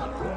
바로